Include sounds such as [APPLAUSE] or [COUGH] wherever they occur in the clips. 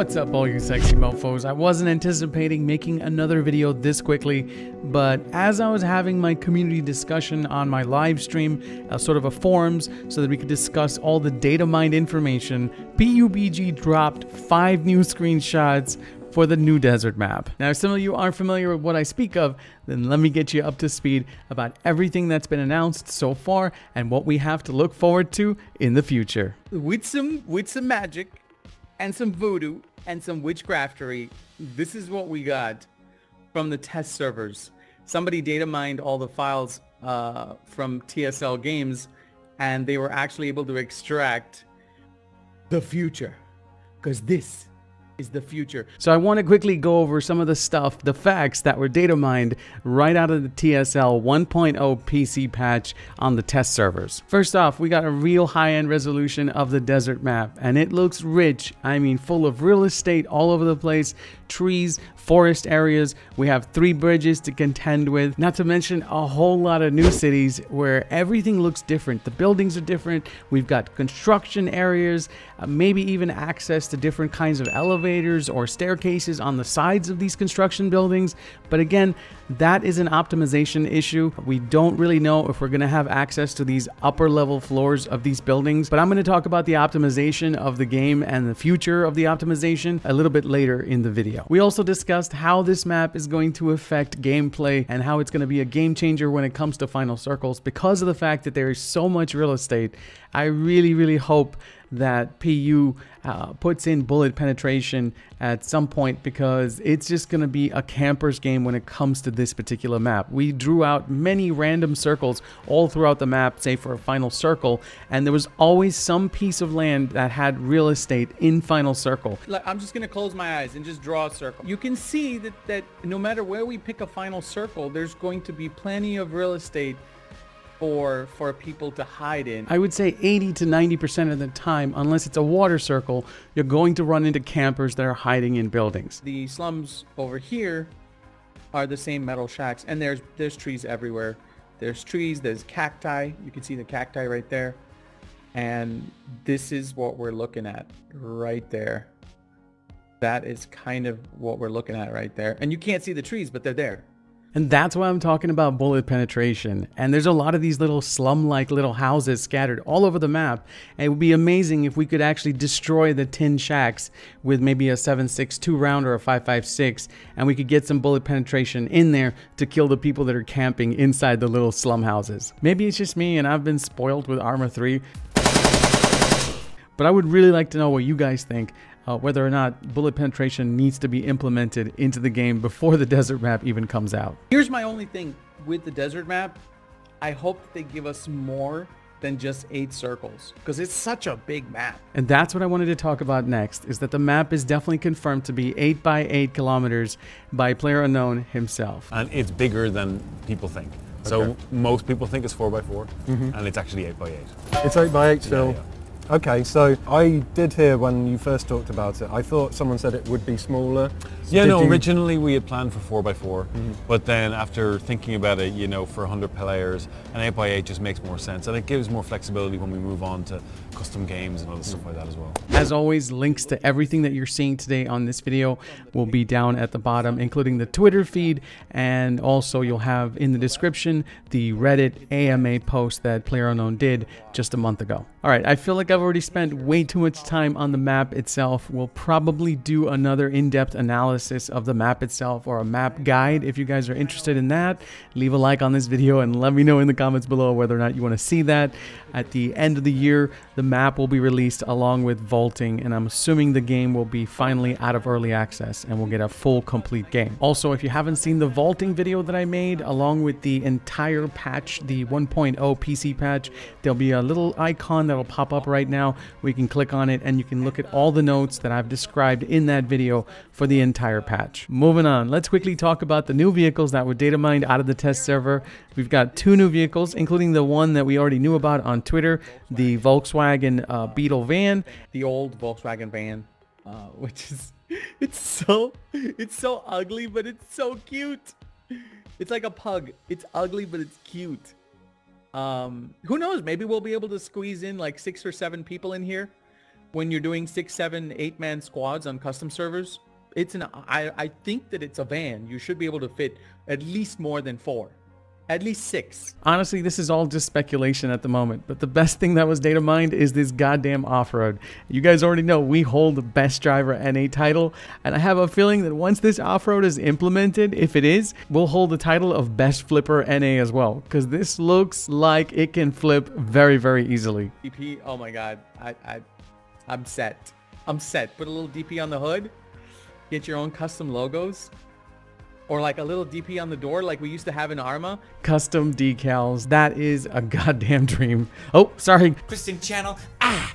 What's up all you sexy mofos? I wasn't anticipating making another video this quickly, but as I was having my community discussion on my live stream, uh, sort of a forums, so that we could discuss all the data mined information, PUBG dropped five new screenshots for the new desert map. Now, if some of you aren't familiar with what I speak of, then let me get you up to speed about everything that's been announced so far and what we have to look forward to in the future. with some with some magic and some voodoo and some witchcraftery this is what we got from the test servers. Somebody data mined all the files uh, from tsl games and they were actually able to extract the future because this is the future So I want to quickly go over some of the stuff, the facts that were data mined right out of the TSL 1.0 PC patch on the test servers. First off, we got a real high-end resolution of the desert map, and it looks rich. I mean, full of real estate all over the place, trees, forest areas. We have three bridges to contend with, not to mention a whole lot of new cities where everything looks different. The buildings are different. We've got construction areas, uh, maybe even access to different kinds of elevators or staircases on the sides of these construction buildings. But again, that is an optimization issue. We don't really know if we're going to have access to these upper level floors of these buildings, but I'm going to talk about the optimization of the game and the future of the optimization a little bit later in the video. We also discussed how this map is going to affect gameplay and how it's going to be a game changer when it comes to final circles because of the fact that there is so much real estate. I really, really hope that PU uh, puts in bullet penetration at some point because it's just going to be a camper's game when it comes to this particular map. We drew out many random circles all throughout the map, say for a final circle, and there was always some piece of land that had real estate in final circle. I'm just gonna close my eyes and just draw a circle. You can see that that no matter where we pick a final circle, there's going to be plenty of real estate for for people to hide in. I would say 80 to 90% of the time, unless it's a water circle, you're going to run into campers that are hiding in buildings. the slums over here are the same metal shacks, and there's there's trees everywhere. There's trees. There's cacti. You can see the cacti right there, and this is what we're looking at right there. That is kind of what we're looking at right there, and you can't see the trees, but they're there. And that's why I'm talking about bullet penetration. And there's a lot of these little slum-like little houses scattered all over the map. And it would be amazing if we could actually destroy the tin shacks with maybe a 7.62 round or a 5.56 and we could get some bullet penetration in there to kill the people that are camping inside the little slum houses. Maybe it's just me and I've been spoiled with Arma 3. But I would really like to know what you guys think, uh, whether or not bullet penetration needs to be implemented into the game before the [LAUGHS] desert map even comes out. Here's my only thing with the desert map. I hope that they give us more than just eight circles because it's such a big map. And that's what I wanted to talk about next, is that the map is definitely confirmed to be 8 by 8 kilometers by Player Unknown himself. and it's bigger than people think. So most people think it's four by 4 Mm-hmm. and it's actually eight by eight. It's 8 by 8 still. yeah. Okay, so I did hear when you first talked about it, I thought someone said it would be smaller. Yeah, Did no. you- Mm-hmm. Originally we had planned for four by 4 but then after thinking about it, you know, for 100 players, an eight by eight just makes more sense, and it gives more flexibility when we move on to custom games and other stuff like that as well. As always, links to everything that you're seeing today on this video will be down at the bottom, including the Twitter feed, and also you'll have in the description the Reddit AMA post that Player Unknown did just a month ago. All right, I feel like I've already spent way too much time on the map itself. We'll probably do another in-depth analysis of the map itself or a map guide if you guys are interested in that. Leave a like on this video and let me know in the comments below whether or not you want to see that. At the end of the year, the map will be released along with vaulting, and I'm assuming the game will be finally out of early access and we'll get a full complete game. Also, if you haven't seen the vaulting video that I made along with the entire patch, the 1.0 PC patch, there'll be a little icon that'll pop up right now. We can click on it and you can look at all the notes that I've described in that video for the entire patch. Moving on, let's quickly talk about the new vehicles that were data mined out of the test server. We've got two new vehicles, including the one that we already knew about on Twitter, the Volkswagen uh, Beetle van. The old Volkswagen van, uh, [LAUGHS] which is it's so it's so ugly, but it's so cute. It's like a pug. It's ugly, but it's cute. Um, who knows? Maybe we'll be able to squeeze in like six or seven people in here. when you're doing six, seven, eight man squads on custom servers, it's an I, I think that it's a van. You should be able to fit at least more than four. At least six. Honestly, this is all just speculation at the moment, but the best thing that was data mined is this goddamn off-road. You guys already know we hold the best driver NA title, and I have a feeling that once this off-road is implemented, if it is, we'll hold the title of best flipper NA as well, because this looks like it can flip very, very easily. DP, oh my god, I, I, I'm set. I'm set. Put a little DP on the hood, get your own custom logos, or like a little DP on the door like we used to have in Arma. Custom decals. That is a goddamn dream. Oh, sorry. Christian channel. Ah.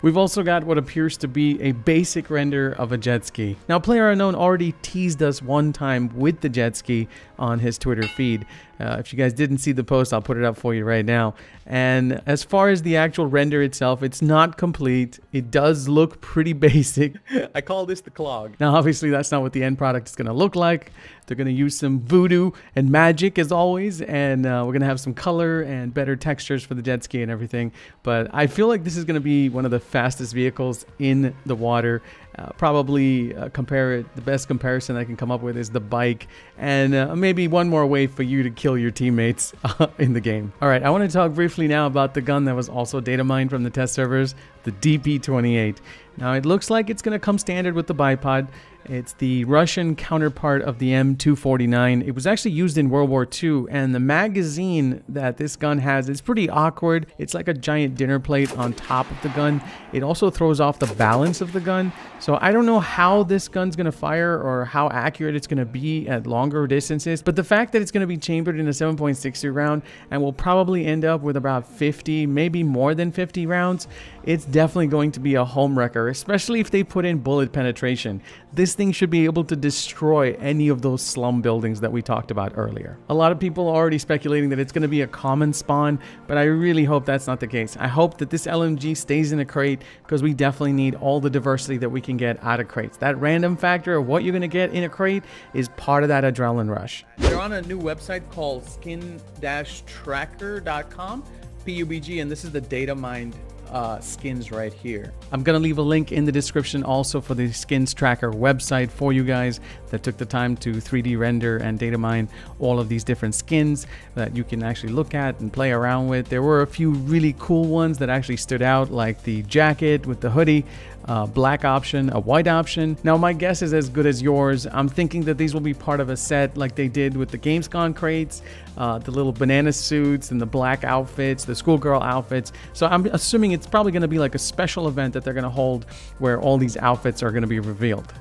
We've also got what appears to be a basic render of a jet ski. Now, Player Unknown already teased us one time with the jet ski on his Twitter feed. Uh, if you guys didn't see the post, I'll put it up for you right now. And as far as the actual render itself, it's not complete. It does look pretty [LAUGHS] basic. I call this the clog. Now, obviously, that's not what the end product is going to look like. They're going to use some voodoo and magic as always, and uh, we're going to have some color and better textures for the jet ski and everything. But I feel like this is going to be one of the fastest vehicles in the water. Uh, probably uh, compare it, the best comparison I can come up with is the bike, and uh, maybe one more way for you to kill your teammates [LAUGHS] in the game. All right, I want to talk briefly now about the gun that was also data mined from the test servers, the DP28. Now, it looks like it's going to come standard with the bipod. It's the Russian counterpart of the M249. It was actually used in World War II, and the magazine that this gun has is pretty awkward. It's like a giant dinner plate on top of the gun. It also throws off the balance of the gun. So I don't know how this gun's to fire or how accurate it's to be at longer distances, but the fact that it's to be chambered in a 7.62 round and will probably end up with about 50, maybe more than 50 rounds, it's definitely going to be a home wrecker, especially if they put in bullet penetration. This thing should be able to destroy any of those slum buildings that we talked about earlier. A lot of people are already speculating that it's going to be a common spawn, but I really hope that's not the case. I hope that this LMG stays in a crate because we definitely need all the diversity that we can get out of crates. That random factor of what you're going to get in a crate is part of that adrenaline rush. They're on a new website called skin-tracker.com, PUBG, and this is the data mined uh, skins right here. I'm to leave a link in the description also for the skins tracker website for you guys that took the time to 3D render and data mine all of these different skins that you can actually look at and play around with. There were a few really cool ones that actually stood out like the jacket with the hoodie, uh, black option, a white option. Now my guess is as good as yours. I'm thinking that these will be part of a set like they did with the Gamescom crates, uh, the little banana suits and the black outfits, the schoolgirl outfits. So I'm assuming it's probably going to be like a special event that they're going to hold where all these outfits are going to be revealed.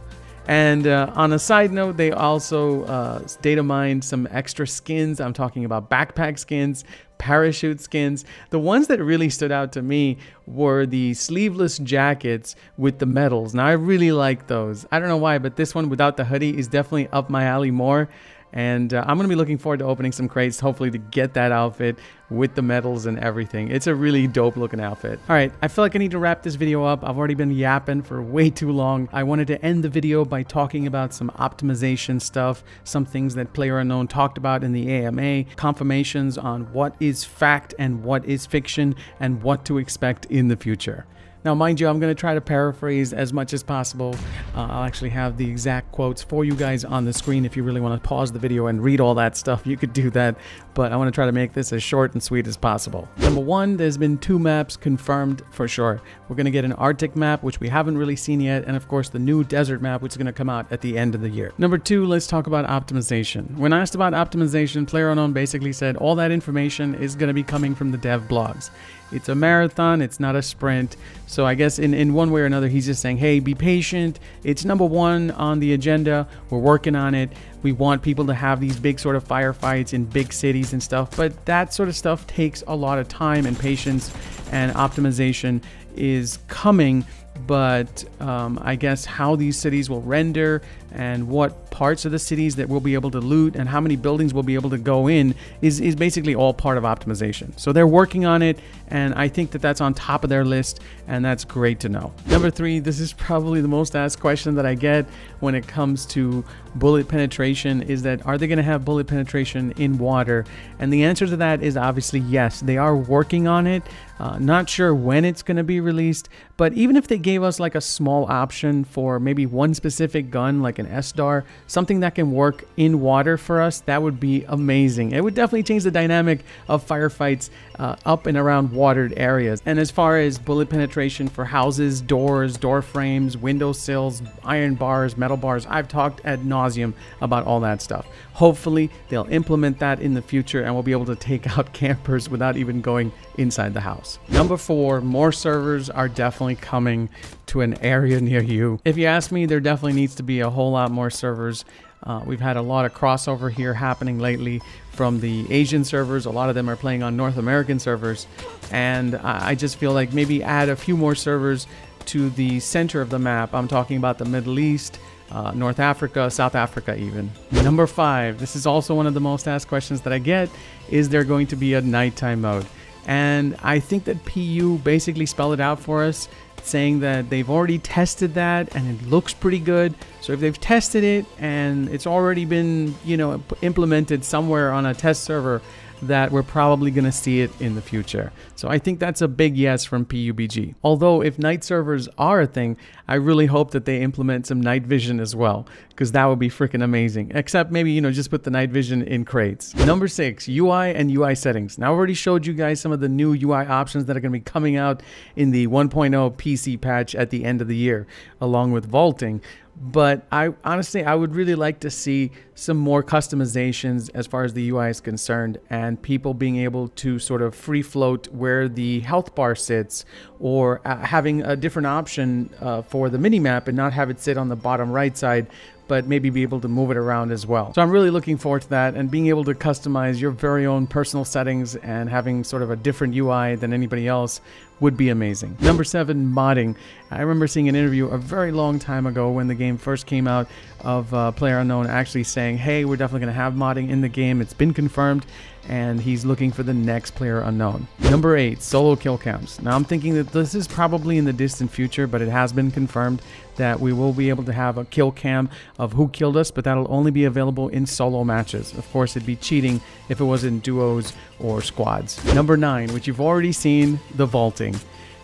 And uh, on a side note, they also uh, data mined some extra skins. I'm talking about backpack skins, parachute skins. The ones that really stood out to me were the sleeveless jackets with the medals. Now, I really like those. I don't know why, but this one without the hoodie is definitely up my alley more. And uh, I'm going to be looking forward to opening some crates, hopefully to get that outfit with the medals and everything. It's a really dope looking outfit. All right, I feel like I need to wrap this video up. I've already been yapping for [LAUGHS] way too long. I wanted to end the video by talking about some optimization stuff, some things that Player Unknown talked about in the AMA, confirmations on what is fact and what is fiction, and what to expect in the future. Now, mind you, I'm going to try to paraphrase as much as possible. Uh, I'll actually have the exact quotes for you guys on the screen. If you really want to pause the video and read all that stuff, you could do that. But I want to try to make this as short and sweet as possible. Number one, there's been two maps confirmed for sure. We're going to get an Arctic map, which we haven't really seen yet. And of course, the new desert map, which is going to come out at the end of the year. Number two, let's talk about optimization. When asked about optimization, PlayerUnknown basically said all that information is going to be coming from the dev blogs. It's a marathon, it's not a sprint. So I guess in, in one way or another, he's just saying, hey, be patient. It's number one on the agenda. We're working on it. We want people to have these big sort of firefights in big cities and stuff. But that sort of stuff takes a lot of time and patience, and optimization is coming but um, I guess how these cities will render and what parts of the cities that we'll be able to loot and how many buildings we'll be able to go in is, is basically all part of optimization. So they're working on it, and I think that that's on top of their list, and that's great to know. Number three, this is probably the most asked question that I get when it comes to bullet penetration is that are they going to have bullet penetration in water? And the answer to that is obviously yes. They are working on it. Uh, not sure when it's going to be released, but even if they gave us like a small option for maybe one specific gun, like an SDAR, something that can work in water for us, that would be amazing. It would definitely change the dynamic of firefights uh, up and around watered areas. And as far as bullet penetration for houses, doors, door frames, window sills, iron bars, metal bars, I've talked ad nauseum about all that stuff. Hopefully, they'll implement that in the future and we'll be able to take [LAUGHS] out campers without even going inside the house. Number four, more servers are definitely coming to an area near you. If you ask me, there definitely needs to be a whole lot more servers. Uh, we've had a lot of crossover here happening lately from the Asian servers. A lot of them are playing on North American servers. And I, I just feel like maybe add a few more servers to the center of the map. I'm talking about the Middle East, uh, North Africa, South Africa, even. Number five, this is also one of the most asked questions that I get is there going to be a nighttime mode? And I think that PU basically spelled it out for us, saying that they've already tested that and it looks pretty good. So if they've tested it and it's already been, you know, implemented somewhere on a test server, that we're probably going to see it in the future. So I think that's a big yes from PUBG. Although if night servers are a thing, I really hope that they implement some night vision as well, because that would be freaking amazing. Except maybe, you know, just put the night vision in crates. Number six, UI and UI settings. Now I already showed you guys some of the new UI options that are going to be coming out in the 1.0 PC patch at the end of the year, along with vaulting but I honestly I would really like to see some more customizations as far as the UI is concerned and people being able to sort of free float where the health bar sits or uh, having a different option uh, for the mini map and not have it sit on the bottom right side but maybe be able to move it around as well. So I'm really looking forward to that and being able to customize your very own personal settings and having sort of a different UI than anybody else would be amazing. Number seven, modding. I remember seeing an interview a very long time ago when the game first came out of uh, Player Unknown actually saying, hey, we're definitely going to have modding in the game. It's been confirmed and he's looking for the next Player Unknown. Number eight, solo kill cams. Now I'm thinking that this is probably in the distant future, but it has been confirmed that we will be able to have a kill cam of who killed us, but that'll only be available in solo matches. Of course, it'd be cheating if it was in duos or squads. Number nine, which you've already seen, the vaulting.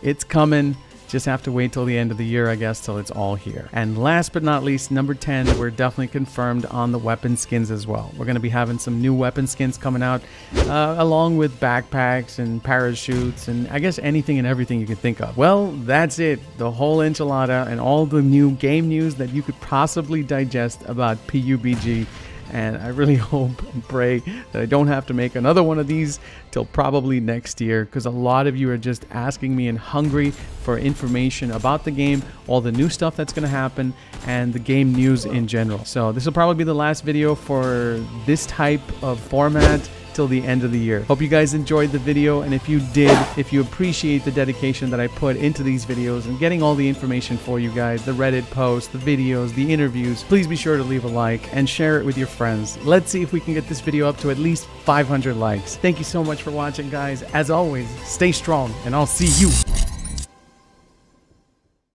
It's coming. Just have to wait till the end of the year, I guess, till it's all here. And last but not least, number 10, we're definitely confirmed on the weapon skins as well. We're going to be having some new weapon skins coming out, uh, along with backpacks and parachutes and I guess anything and everything you can think of. Well, that's it. The whole enchilada and all the new game news that you could possibly digest about PUBG and I really [LAUGHS] hope and pray that I don't have to make another one of these till probably next year because a lot of you are just asking me and hungry for information about the game, all the new stuff that's going to happen, and the game news in general. So this will probably be the last video for this type of format till the end of the year. Hope you guys enjoyed the video and if you did, if you appreciate the dedication that I put into these videos and getting all the information for you guys, the Reddit posts, the videos, the interviews, please be sure to leave a like and share it with your friends. Let's see if we can get this video up to at least 500 likes. Thank you so much for watching guys. As always, stay strong and I'll see you